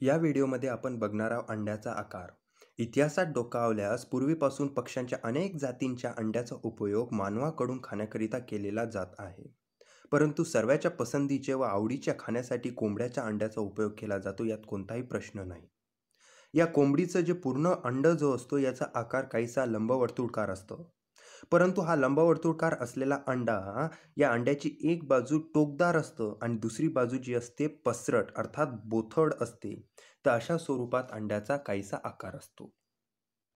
या व्हिडिओमध्ये आपण बघणार आहोत अंड्याचा आकार. इतिहासात डोकावल्यास पूर्वीपासून पक्ष्यांच्या अनेक जातींच्या अंड्याचा उपयोग मानवाकडून खाण्याकरिता केलेला जात आहे. परंतु सर्वांच्या पसंतीचे व आवडीच्या खाण्यासाठी कोंबड्याच्या अंड्याचा उपयोग केला जातो यात कोणताही प्रश्न नाही. या कोंबडीचं जे पूर्ण अंड जो असतो याचा आकार काहीसा लंबवर्तुळकार असतो. परंतु हा लंबवर्तुळकार असलेला अंडा या अंड्याची एक बाजू टोकदार असतं आणि दुसरी बाजू जी असते पसरट अर्थात बोथड असते. तर अशा स्वरूपात अंड्याचा काहीसा आकार असतो.